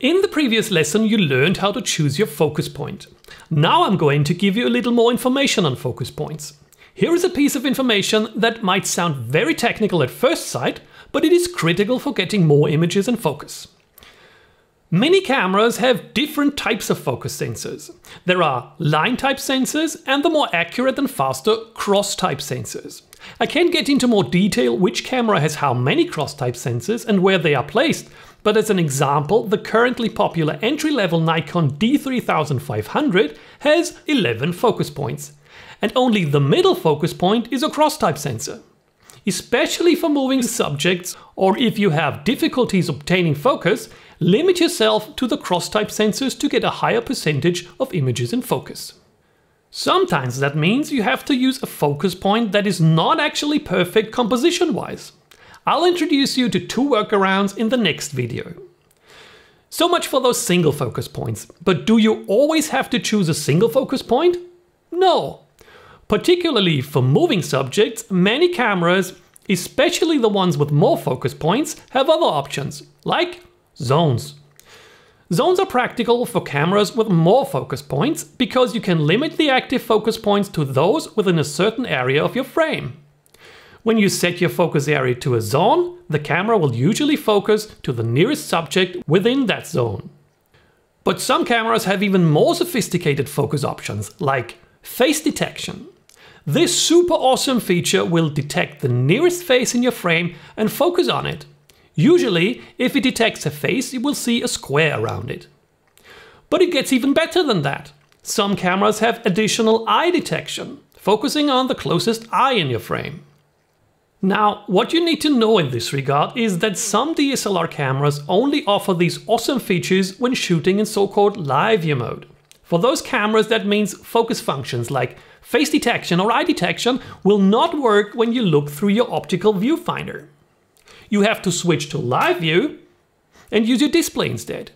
In the previous lesson you learned how to choose your focus point. Now I'm going to give you a little more information on focus points. Here is a piece of information that might sound very technical at first sight, but it is critical for getting more images in focus. Many cameras have different types of focus sensors. There are line type sensors and the more accurate and faster cross type sensors. I can't get into more detail which camera has how many cross type sensors and where they are placed, but as an example, the currently popular entry-level Nikon D3500 has 11 focus points, and only the middle focus point is a cross-type sensor. Especially for moving subjects, or if you have difficulties obtaining focus, limit yourself to the cross-type sensors to get a higher percentage of images in focus. Sometimes that means you have to use a focus point that is not actually perfect composition-wise. I'll introduce you to two workarounds in the next video. So much for those single focus points, but do you always have to choose a single focus point? No. Particularly for moving subjects, many cameras, especially the ones with more focus points, have other options, like zones. Zones are practical for cameras with more focus points because you can limit the active focus points to those within a certain area of your frame. When you set your focus area to a zone, the camera will usually focus to the nearest subject within that zone. But some cameras have even more sophisticated focus options, like face detection. This super awesome feature will detect the nearest face in your frame and focus on it. Usually, if it detects a face, you will see a square around it. But it gets even better than that. Some cameras have additional eye detection, focusing on the closest eye in your frame. Now, what you need to know in this regard is that some DSLR cameras only offer these awesome features when shooting in so-called live view mode. For those cameras that means focus functions like face detection or eye detection will not work when you look through your optical viewfinder. You have to switch to live view and use your display instead.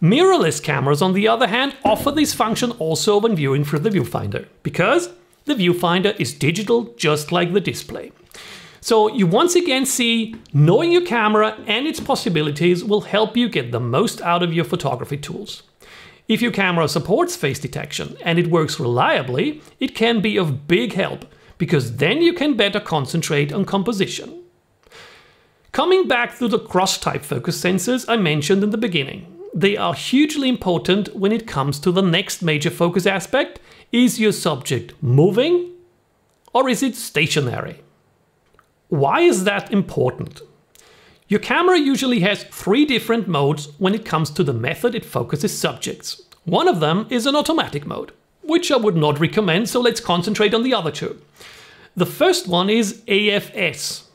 Mirrorless cameras on the other hand offer this function also when viewing through the viewfinder, because the viewfinder is digital just like the display. So you once again see knowing your camera and its possibilities will help you get the most out of your photography tools. If your camera supports face detection and it works reliably, it can be of big help because then you can better concentrate on composition. Coming back to the cross-type focus sensors I mentioned in the beginning, they are hugely important when it comes to the next major focus aspect. Is your subject moving or is it stationary? Why is that important? Your camera usually has three different modes when it comes to the method it focuses subjects. One of them is an automatic mode, which I would not recommend, so let's concentrate on the other two. The first one is AFS.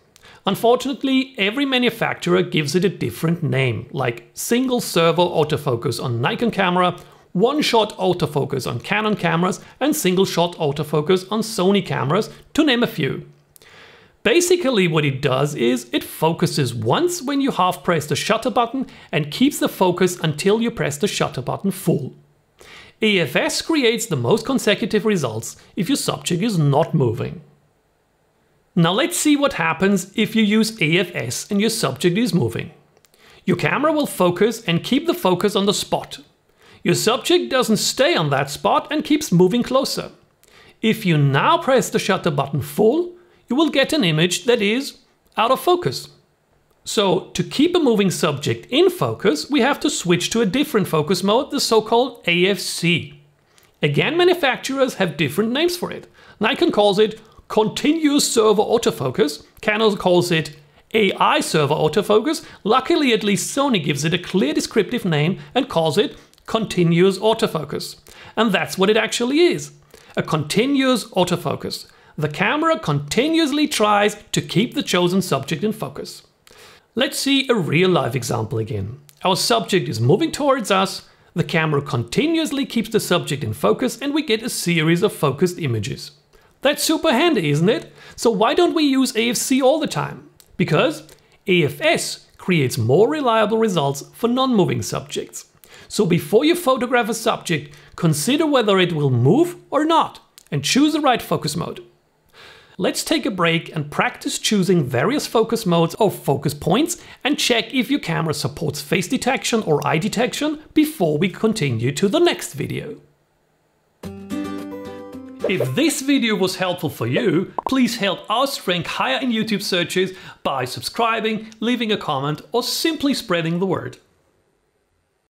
Unfortunately, every manufacturer gives it a different name, like single servo autofocus on Nikon camera, one shot autofocus on Canon cameras, and single shot autofocus on Sony cameras, to name a few. Basically what it does is it focuses once when you half press the shutter button and keeps the focus until you press the shutter button full. AFS creates the most consecutive results if your subject is not moving. Now let's see what happens if you use AFS and your subject is moving. Your camera will focus and keep the focus on the spot. Your subject doesn't stay on that spot and keeps moving closer. If you now press the shutter button full, you will get an image that is out of focus. So to keep a moving subject in focus, we have to switch to a different focus mode, the so-called AFC. Again, manufacturers have different names for it. Nikon calls it continuous servo autofocus, Canon calls it AI servo autofocus. Luckily, at least Sony gives it a clear descriptive name and calls it continuous autofocus. And that's what it actually is. A continuous autofocus the camera continuously tries to keep the chosen subject in focus. Let's see a real life example again. Our subject is moving towards us, the camera continuously keeps the subject in focus and we get a series of focused images. That's super handy, isn't it? So why don't we use AFC all the time? Because AFS creates more reliable results for non-moving subjects. So before you photograph a subject, consider whether it will move or not and choose the right focus mode. let's take a break and practice choosing various focus modes or focus points and check if your camera supports face detection or eye detection before we continue to the next video. If this video was helpful for you, please help us rank higher in YouTube searches by subscribing, leaving a comment or simply spreading the word.